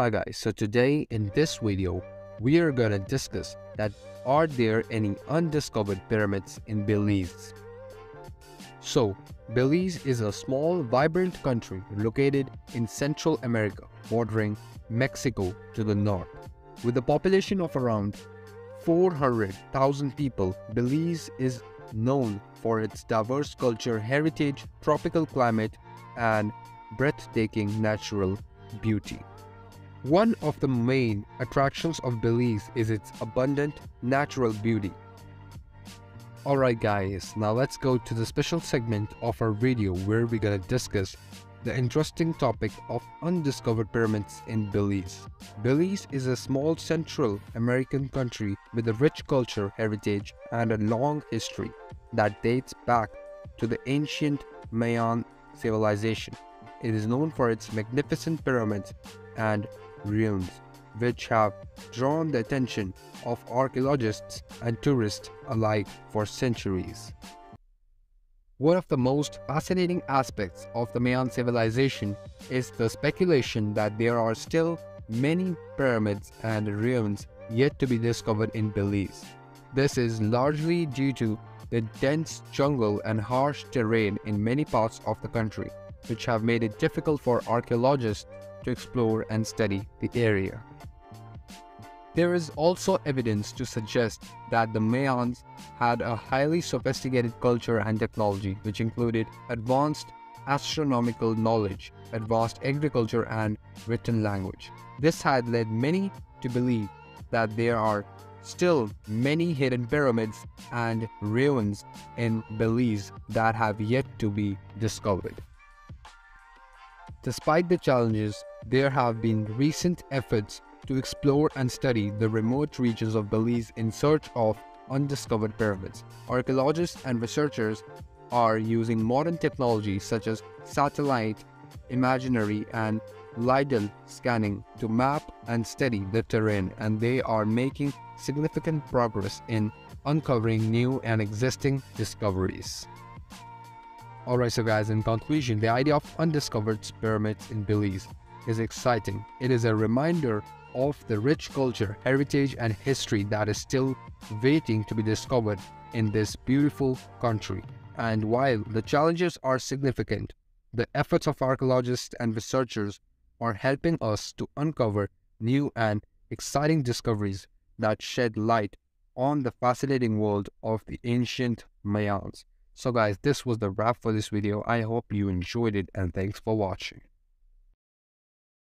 Hi guys, so today in this video, we are gonna discuss that are there any undiscovered pyramids in Belize? So, Belize is a small, vibrant country located in Central America, bordering Mexico to the north. With a population of around 400,000 people, Belize is known for its diverse culture, heritage, tropical climate, and breathtaking natural beauty. One of the main attractions of Belize is its abundant natural beauty. Alright guys, now let's go to the special segment of our video where we're gonna discuss the interesting topic of undiscovered pyramids in Belize. Belize is a small Central American country with a rich culture, heritage, and a long history that dates back to the ancient Mayan civilization. It is known for its magnificent pyramids and ruins, which have drawn the attention of archaeologists and tourists alike for centuries. One of the most fascinating aspects of the Mayan civilization is the speculation that there are still many pyramids and ruins yet to be discovered in Belize. This is largely due to the dense jungle and harsh terrain in many parts of the country, which have made it difficult for archaeologists to explore and study the area. There is also evidence to suggest that the Mayans had a highly sophisticated culture and technology, which included advanced astronomical knowledge, advanced agriculture, and written language. This had led many to believe that there are still many hidden pyramids and ruins in Belize that have yet to be discovered. Despite the challenges, there have been recent efforts to explore and study the remote regions of Belize in search of undiscovered pyramids. Archaeologists and researchers are using modern technologies such as satellite, imaginary, and LIDAR scanning to map and study the terrain, and they are making significant progress in uncovering new and existing discoveries. Alright, so guys, in conclusion, the idea of undiscovered pyramids in Belize is exciting. It is a reminder of the rich culture, heritage, and history that is still waiting to be discovered in this beautiful country. And while the challenges are significant, the efforts of archaeologists and researchers are helping us to uncover new and exciting discoveries that shed light on the fascinating world of the ancient Mayans. So guys, this was the wrap for this video. I hope you enjoyed it and thanks for watching.